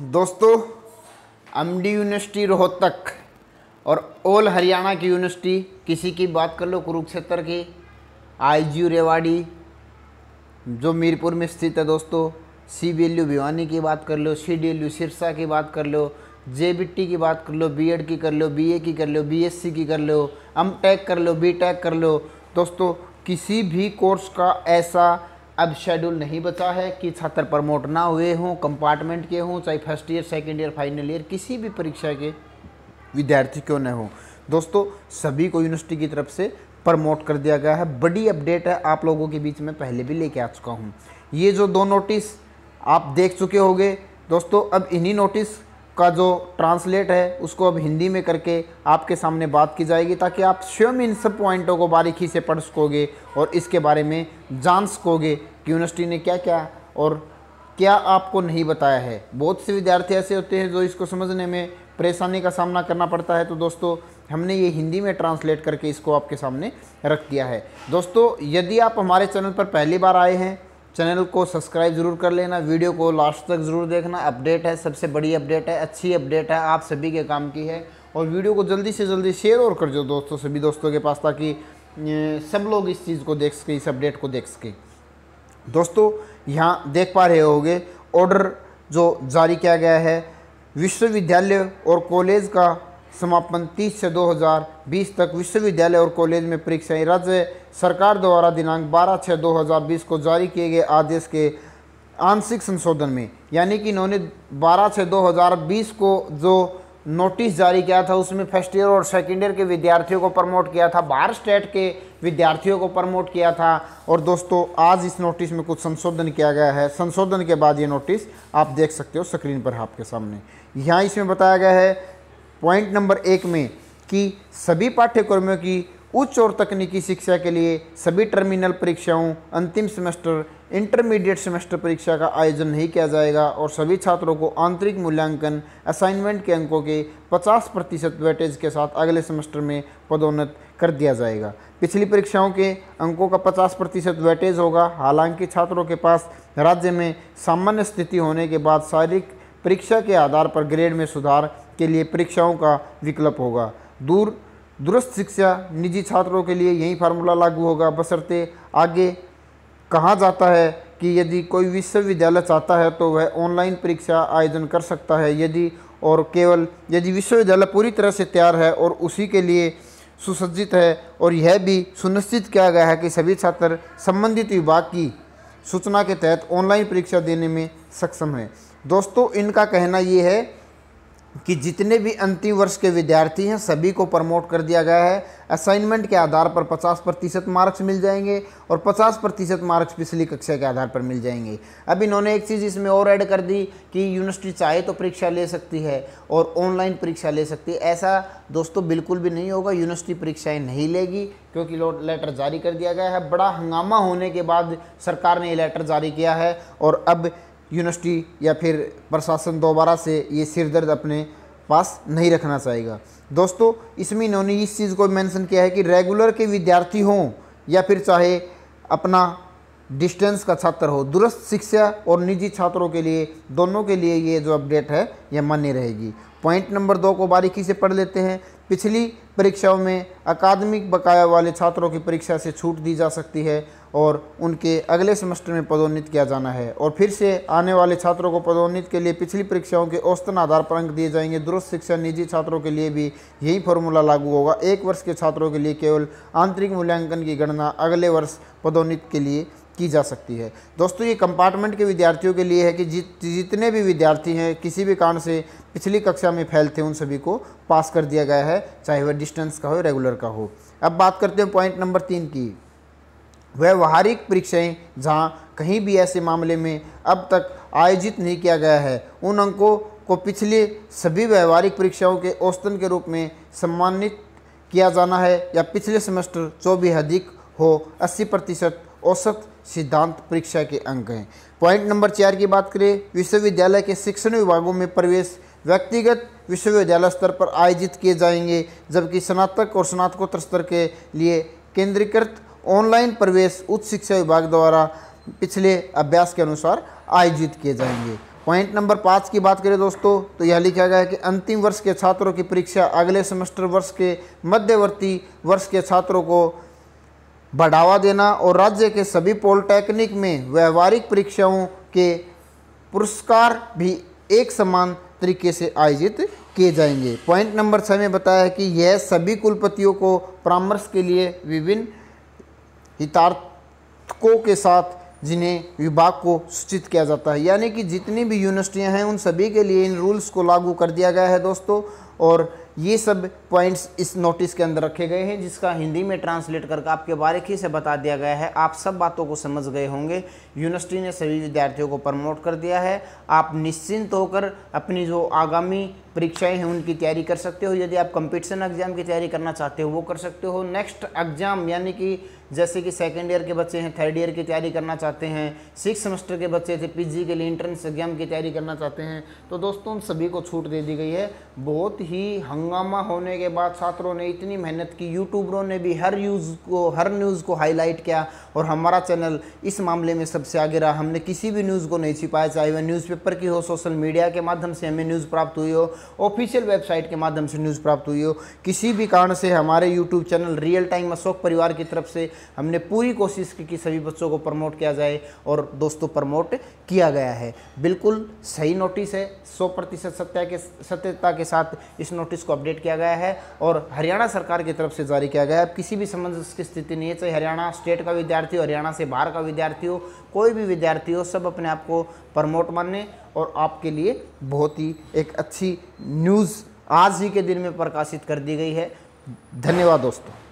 दोस्तों, MD university Rohtak और all Haryana की यूनिवर्सिटी, किसी की बात कर लो कुरुक्षेत्र की आई रेवाड़ी, जो मीरपुर में स्थित है दोस्तों C B L U Bhiwani की बात कर लो C D L U Sirsa की बात कर लो जे बी टी की बात कर लो बी एड की कर लो बी ए की कर लो बी एस सी की कर लो एम टेक कर लो बी टेक कर लो। दोस्तों, किसी भी कोर्स का ऐसा अब शेड्यूल नहीं बचा है कि छात्र प्रमोट ना हुए हों कंपार्टमेंट के हों, चाहे first year second year final year किसी भी परीक्षा के विद्यार्थी क्यों न हो। दोस्तों, सभी को यूनिवर्सिटी की तरफ़ से प्रमोट कर दिया गया है। बड़ी अपडेट है, आप लोगों के बीच में पहले भी लेके आ चुका हूँ। ये जो दो नोटिस आप देख चुके होंगे, दोस्तों, अब इन्हीं नोटिस का जो ट्रांसलेट है, उसको अब हिंदी में करके आपके सामने बात की जाएगी, ताकि आप स्वयं इन सब पॉइंटों को बारीकी से पढ़ सकोगे और इसके बारे में जान सकोगे। यूनिवर्सिटी ने क्या क्या और क्या आपको नहीं बताया है? बहुत से विद्यार्थी ऐसे होते हैं जो इसको समझने में परेशानी का सामना करना पड़ता है। तो दोस्तों, हमने ये हिंदी में ट्रांसलेट करके इसको आपके सामने रख दिया है। दोस्तों, यदि आप हमारे चैनल पर पहली बार आए हैं, चैनल को सब्सक्राइब ज़रूर कर लेना, वीडियो को लास्ट तक ज़रूर देखना। अपडेट है, सबसे बड़ी अपडेट है, अच्छी अपडेट है, आप सभी के काम की है। और वीडियो को जल्दी से जल्दी शेयर और कर दो दोस्तों, सभी दोस्तों के पास ताकि सब लोग इस चीज़ को देख सके, इस अपडेट को देख सके। दोस्तों, यहाँ देख पा रहे होंगे ऑर्डर जो जारी किया गया है, विश्वविद्यालय और कॉलेज का समापन 30 से 2020 तक विश्वविद्यालय और कॉलेज में परीक्षाएँ राज्य सरकार द्वारा दिनांक 12 छः 2020 को जारी किए गए आदेश के आंशिक संशोधन में, यानी कि इन्होंने 12 छः 2020 को जो नोटिस जारी किया था, उसमें फ़र्स्ट ईयर और सेकेंड ईयर के विद्यार्थियों को प्रमोट किया था बाहर स्टेट के विद्यार्थियों को प्रमोट किया था। और दोस्तों, आज इस नोटिस में कुछ संशोधन किया गया है। संशोधन के बाद ये नोटिस आप देख सकते हो स्क्रीन पर आपके सामने। यहाँ इसमें बताया गया है, पॉइंट नंबर एक में कि सभी पाठ्यक्रमों की उच्च और तकनीकी शिक्षा के लिए सभी टर्मिनल परीक्षाओं, अंतिम सेमेस्टर इंटरमीडिएट सेमेस्टर परीक्षा का आयोजन नहीं किया जाएगा और सभी छात्रों को आंतरिक मूल्यांकन असाइनमेंट के अंकों के 50 प्रतिशत वेटेज के साथ अगले सेमेस्टर में पदोन्नत कर दिया जाएगा। पिछली परीक्षाओं के अंकों का 50 प्रतिशत वेटेज होगा। हालाँकि छात्रों के पास राज्य में सामान्य स्थिति होने के बाद शारीरिक परीक्षा के आधार पर ग्रेड में सुधार के लिए परीक्षाओं का विकल्प होगा। दूर दूरस्थ शिक्षा निजी छात्रों के लिए यही फार्मूला लागू होगा। बसरते आगे कहा जाता है कि यदि कोई विश्वविद्यालय चाहता है तो वह ऑनलाइन परीक्षा आयोजन कर सकता है। यदि और केवल यदि विश्वविद्यालय पूरी तरह से तैयार है और उसी के लिए सुसज्जित है और यह भी सुनिश्चित किया गया है कि सभी छात्र संबंधित विभाग की सूचना के तहत ऑनलाइन परीक्षा देने में सक्षम है। दोस्तों, इनका कहना ये है कि जितने भी अंतिम वर्ष के विद्यार्थी हैं, सभी को प्रमोट कर दिया गया है। असाइनमेंट के आधार पर 50 प्रतिशत मार्क्स मिल जाएँगे और 50 प्रतिशत मार्क्स पिछली कक्षा के आधार पर मिल जाएँगे। अब इन्होंने एक चीज़ इसमें और ऐड कर दी कि यूनिवर्सिटी चाहे तो परीक्षा ले सकती है और ऑनलाइन परीक्षा ले सकती है। ऐसा दोस्तों बिल्कुल भी नहीं होगा यूनिवर्सिटी परीक्षाएँ नहीं लेगी क्योंकि लेटर जारी कर दिया गया है। बड़ा हंगामा होने के बाद सरकार ने ये लेटर जारी किया है और अब यूनिवर्सिटी या फिर प्रशासन दोबारा से ये सिरदर्द अपने पास नहीं रखना चाहेगा। दोस्तों, इसमें इन्होंने इस चीज़ को मेंशन किया है कि रेगुलर के विद्यार्थी हों या फिर चाहे अपना डिस्टेंस का छात्र हो, दूरस्थ शिक्षा और निजी छात्रों के लिए, दोनों के लिए ये जो अपडेट है यह मान्य रहेगी। पॉइंट नंबर दो को बारीकी से पढ़ लेते हैं। पिछली परीक्षाओं में अकादमिक बकाया वाले छात्रों की परीक्षा से छूट दी जा सकती है और उनके अगले सेमेस्टर में पदोन्नत किया जाना है। और फिर से आने वाले छात्रों को पदोन्नत के लिए पिछली परीक्षाओं के औसतन आधार पर अंक दिए जाएँगे। दुरुस्त शिक्षा निजी छात्रों के लिए भी यही फॉर्मूला लागू होगा। एक वर्ष के छात्रों के लिए केवल आंतरिक मूल्यांकन की गणना अगले वर्ष पदोन्नत के लिए की जा सकती है। दोस्तों, ये कंपार्टमेंट के विद्यार्थियों के लिए है कि जित, जितने भी विद्यार्थी हैं, किसी भी कारण से पिछली कक्षा में फैल थे, उन सभी को पास कर दिया गया है, चाहे वह डिस्टेंस का हो रेगुलर का हो। अब बात करते हैं पॉइंट नंबर तीन की। व्यवहारिक परीक्षाएँ, जहाँ कहीं भी ऐसे मामले में अब तक आयोजित नहीं किया गया है, उन अंकों को पिछले सभी व्यवहारिक परीक्षाओं के औसतन के रूप में सम्मानित किया जाना है, या पिछले सेमेस्टर जो भी अधिक हो 80 प्रतिशत औसत सिद्धांत परीक्षा के अंक हैं। पॉइंट नंबर चार की बात करें, विश्वविद्यालय के शिक्षण विभागों में प्रवेश व्यक्तिगत विश्वविद्यालय स्तर पर आयोजित किए जाएँगे, जबकि स्नातक और स्नातकोत्तर स्तर के लिए केंद्रीकृत ऑनलाइन प्रवेश उच्च शिक्षा विभाग द्वारा पिछले अभ्यास के अनुसार आयोजित किए जाएँगे। पॉइंट नंबर पाँच की बात करें दोस्तों तो यह लिखा गया है कि अंतिम वर्ष के छात्रों की परीक्षा अगले सेमेस्टर वर्ष के मध्यवर्ती वर्ष के छात्रों को बढ़ावा देना और राज्य के सभी पॉलिटेक्निक में व्यवहारिक परीक्षाओं के पुरस्कार भी एक समान तरीके से आयोजित किए जाएँगे। पॉइंट नंबर छः में बताया है कि यह सभी कुलपतियों को परामर्श के लिए विभिन्न हितार्थकों के साथ जिन्हें विभाग को सूचित किया जाता है। यानी कि जितनी भी यूनिवर्सिटियाँ हैं, उन सभी के लिए इन रूल्स को लागू कर दिया गया है दोस्तों। और ये सब पॉइंट्स इस नोटिस के अंदर रखे गए हैं, जिसका हिंदी में ट्रांसलेट करके आपके बारीकी से बता दिया गया है। आप सब बातों को समझ गए होंगे। यूनिवर्सिटी ने सभी विद्यार्थियों को प्रमोट कर दिया है। आप निश्चिंत होकर अपनी जो आगामी परीक्षाएँ हैं, उनकी तैयारी कर सकते हो। यदि आप कंपटीशन एग्ज़ाम की तैयारी करना चाहते हो, वो कर सकते हो। नेक्स्ट एग्ज़ाम यानी कि जैसे कि सेकेंड ईयर के बच्चे हैं थर्ड ईयर की तैयारी करना चाहते हैं सिक्स सेमेस्टर के बच्चे थे पीजी के लिए इंट्रेंस एग्ज़ाम की तैयारी करना चाहते हैं तो दोस्तों, उन सभी को छूट दे दी गई है। बहुत ही हंगामा होने के बाद छात्रों ने इतनी मेहनत की यूट्यूबरों ने भी हर न्यूज़ को, हर न्यूज़ को हाईलाइट किया और हमारा चैनल इस मामले में सबसे आगे रहा। हमने किसी भी न्यूज़ को नहीं छिपाया, चाहे वह न्यूज़पेपर की हो सोशल मीडिया के माध्यम से हमें न्यूज़ प्राप्त हुई हो ऑफिशियल वेबसाइट के माध्यम से न्यूज़ प्राप्त हुई हो, किसी भी कारण से हमारे YouTube channel real time Ashok परिवार की तरफ़ से हमने पूरी कोशिश की कि सभी बच्चों को प्रमोट किया जाए और दोस्तों प्रमोट किया गया है। बिल्कुल सही नोटिस है, सौ प्रतिशत सत्या के, सत्यता के साथ इस नोटिस को अपडेट किया गया है और हरियाणा सरकार की तरफ़ से जारी किया गया है। अब किसी भी संबंध की स्थिति नहीं है, चाहे हरियाणा स्टेट का विद्यार्थी हो, हरियाणा से बाहर का विद्यार्थी हो, कोई भी विद्यार्थी हो, सब अपने आप को प्रमोट माने और आपके लिए बहुत ही एक अच्छी न्यूज़ आज ही के दिन में प्रकाशित कर दी गई है। धन्यवाद दोस्तों।